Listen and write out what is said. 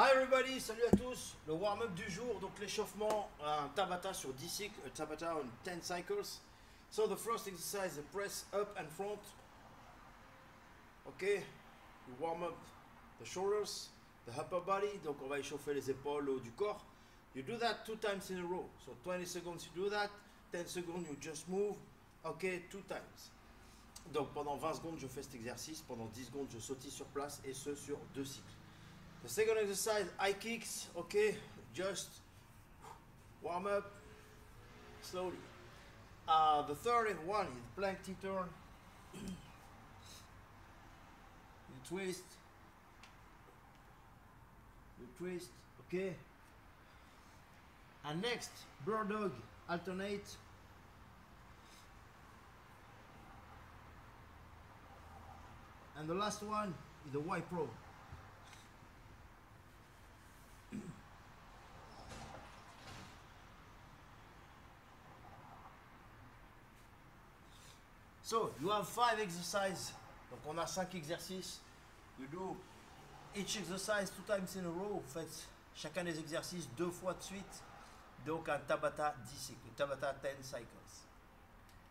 Hi everybody, salut à tous. Le warm-up du jour, donc l'échauffement, un Tabata sur 10 cycles, un Tabata on 10 cycles. So the first exercise, the press up and front. Okay, you warm up the shoulders, the upper body, donc on va échauffer les épaules, le haut du corps. You do that two times in a row. So 20 seconds you do that, 10 seconds you just move. Okay, two times. Donc pendant 20 secondes, je fais cet exercice, pendant 10 secondes, je sautille sur place et ce sur deux cycles. The second exercise, high kicks, okay, just warm up slowly. Uh, the third one is plank T-turn. you twist, you twist, okay. And next, bird dog, alternate. And the last one is the Y pro. So you have five exercises. Donc on a cinq exercices. You do each exercise two times in a row. Vous faites chacun des exercices deux fois de suite. Donc un Tabata 10 cycles, Tabata 10 cycles.